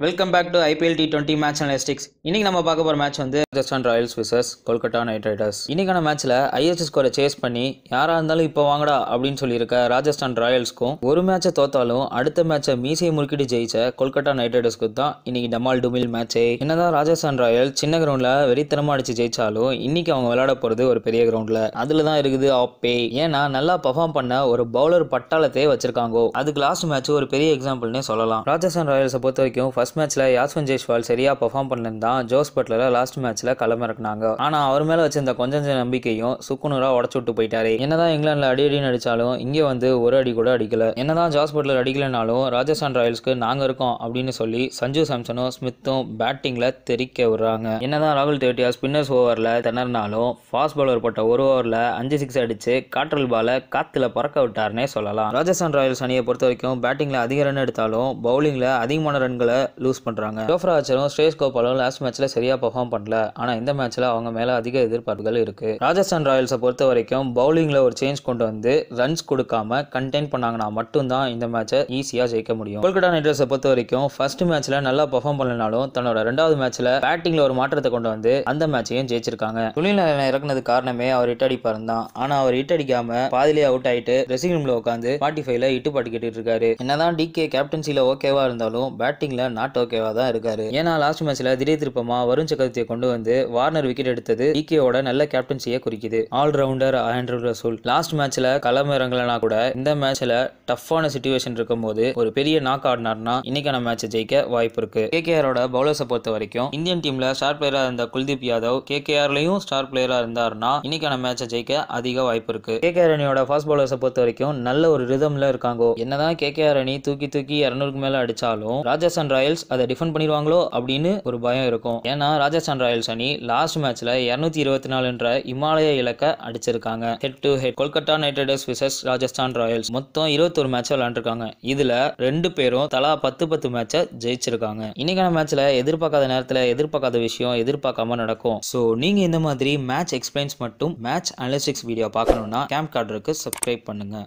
Welcome back to IPL T twenty match analytics இன்னைக்கு நம்ம பார்க்க போகிற மேட்ச் வந்து Rajasthan Royals versus Kolkata Knight Riders இன்னைக்கான மேட்ச்சில் ஐஎஸ்எஸ் ஸ்கோரை சேஸ் பண்ணி யாராக இருந்தாலும் இப்போ வாங்கடா அப்படின்னு சொல்லியிருக்க ராஜஸ்தான் ராயல்ஸ்க்கும் ஒரு மேட்சை தோத்தாலும் அடுத்த மேட்சை மீசையை முறுக்கிட்டு ஜெயிச்ச கொல்கத்தா நைட் ரைடர்ஸ்க்கு தான் இன்னைக்கு டமால் டுமில் மேட்ச்சே என்னதான் ராஜஸ்தான் ராயல் சின்ன கிரவுண்டில் வெறித்தனமாக அடிச்சு ஜெயிச்சாலும் இன்னைக்கு அவங்க விளையாட போகிறது ஒரு பெரிய கிரவுண்டில் அதில் தான் இருக்குது ஆப்பே ஏன்னா நல்லா பர்ஃபார்ம் பண்ண ஒரு பவுலர் பட்டாளத்தையே வச்சிருக்காங்க. அதுக்கு லாஸ்ட் மேட்ச் ஒரு பெரிய எக்ஸாம்பிள்னே சொல்லலாம். ராஜஸ்தான் ராயல்ஸை பொறுத்த வரைக்கும் ஃபர்ஸ்ட் மேட்ச்ல யாஸ்வன் ஜெய்ஸ்வால் சரியா பெர்ஃபார்ம் பண்ணலன்னு தான் ஜோஸ் பட்லரை லாஸ்ட் மேட்ச்ல களமிறக்குனாங்க. ஆனா அவர் மேல வச்சிருந்த கொஞ்சம் நம்பிக்கையும் சுக்குனூராக உடச்சு விட்டு போயிட்டாரு. என்னதான் இங்கிலாந்துல அடி அடின்னு அடித்தாலும் இங்கே வந்து ஒரு அடி கூட அடிக்கல. என்னதான் ஜாஸ் பட்லர் அடிக்கலனாலும் ராஜஸ்தான் ராயல்ஸ்க்கு நாங்க இருக்கோம் அப்படின்னு சொல்லி சஞ்சு சாம்சனும் ஸ்மித்தும் பேட்டிங்ல தெறிக்க விடுறாங்க. என்னதான் ராகுல் தேட்டியா ஸ்பின்னர்ஸ் ஓவர்ல திணறினாலும் ஃபாஸ்ட் பவுலர் போட்ட ஒரு ஓவர்ல அஞ்சு சிக்ஸ் அடிச்சு காற்றல் பால காத்துல பறக்க விட்டாருன்னே சொல்லலாம். ராஜஸ்தான் ராயல்ஸ் அணியை பொறுத்த வரைக்கும் பேட்டிங்ல அதிக ரன் எடுத்தாலும் பவுலிங்ல அதிகமான ரன்களை லூஸ் பண்ணுறாங்க ஜோஃப்ரா ஆச்சரும் ஸ்ரேஷ் கோபாலும் லாஸ்ட் மேட்ச்ல சரியா பர்ஃபார்ம் பண்ணல. ஆனா இந்த மேட்ச்ல அவங்க மேல அதிக எதிர்பார்ப்புகள் இருக்கு. ராஜஸ்தான் ராயல்ஸை பொறுத்த வரைக்கும் பவுலிங்ல ஒரு சேஞ்ச் கொண்டு வந்து ரன்ஸ் கொடுக்காம கண்டெயின் பண்ணாங்கன்னா மட்டும்தான் இந்த மேட்சை ஈஸியா ஜெயிக்க முடியும். கொல்கட்டா நைட் ரைடர்ஸை பொறுத்த வரைக்கும் ஃபர்ஸ்ட் மேட்ச்ல நல்லா பர்ஃபார்ம் பண்ணலனாலும் தன்னோட ரெண்டாவது மேட்ச்ல பேட்டிங்ல ஒரு மாற்றத்தை கொண்டு வந்து அந்த மேட்சையும் ஜெயிச்சிருக்காங்க. சுனில் இறக்குனது காரணமே அவர் ஹிட் அடிப்பாரு தான். ஆனா அவர் ஹிட் அடிக்காம பாதிலே அவுட் ஆயிட்டு ட்ரெஸ்ஸிங் ரூம்ல உட்காந்து ஃபார்ட்டி ஃபைவ்ல இட்டு பாட்டு கேட்டுட்டு இருக்காரு. என்னதான் டிகே கேப்டன்சில ஓகேவா இருந்தாலும் பேட்டிங்ல நாட் ஓகேவா தான் இருக்காரு. ஏன்னா லாஸ்ட் மேட்ச்ல திடீர் திருப்பமா வருண் சக்கரவர்த்தியை கொண்டு வந்து வார்னர் விக்கெட் எடுத்தது டிகேவோட நல்ல கேப்டன்சியை குறிக்குது. ஆல்ரவுண்டர் ஆண்ட்ரூ ரசூல் லாஸ்ட் மேட்ச்ல களம் இறங்கலனா கூட இந்த மேட்ச்ல டஃப்பான சுச்சுவேஷன் இருக்கும்போது ஒரு பெரிய நாக் ஆடினார்னா இன்னைக்கான மேட்ச் ஜெயிக்க வாய்ப்பு இருக்கு. கேகேஆரோட பவுலர்ஸை பொறுத்த வரைக்கும் இந்தியன் டீம்ல ஸ்டார் பிளேயரா இருந்த குல்தீப் யாதவ் கேகேஆர்லயும் ஸ்டார் பிளேயரா இருந்தாருன்னா இன்னைக்கான மேட்சை ஜெயிக்க அதிக வாய்ப்பு இருக்கு. கேகேஆர் அணியோட ஃபாஸ்ட் பவுலர்ஸை பொறுத்த வரைக்கும் நல்ல ஒரு ரிதம்ல இருக்காங்க. என்னதான் கேகேஆர் அணி தூக்கி தூக்கி இரநூறுக்கு மேல அடிச்சாலும் ராஜஸ்தான் ராயல்ஸ் அதை டிஃபெண்ட் பண்ணிடுவாங்களோ அப்படின்னு ஒரு பயம் இருக்கும். ஏன்னா ராஜஸ்தான் ராயல்ஸ் அணி லாஸ்ட் மேட்ச்ல இருநூத்தி இருபத்தி நாலுன்ற இமாலய இலக்கை அடிச்சிருக்காங்க. Head to head Kolkata Knight Riders versus Rajasthan Royals மொத்தம் இருபத்தொரு மேட்ச் விளையாண்டுருக்காங்க. இதுல ரெண்டு பேரும் தலா பத்து பத்து மேட்சை ஜெயிச்சிருக்காங்க. இன்னைக்கான மேட்ச்ல எதிர்பார்க்காத நேரத்துல எதிர்பார்க்காத விஷயம் எதிர்பார்க்காம நடக்கும். ஸோ நீங்க இந்த மாதிரி மேட்ச் எக்ஸ்பிளைன்ஸ் மட்டும் மேட்ச் அனலிஸ்டிக்ஸ் வீடியோ பார்க்கணும்னா கேம்ப் கார்டருக்கு சப்ஸ்கிரைப் பண்ணுங்க.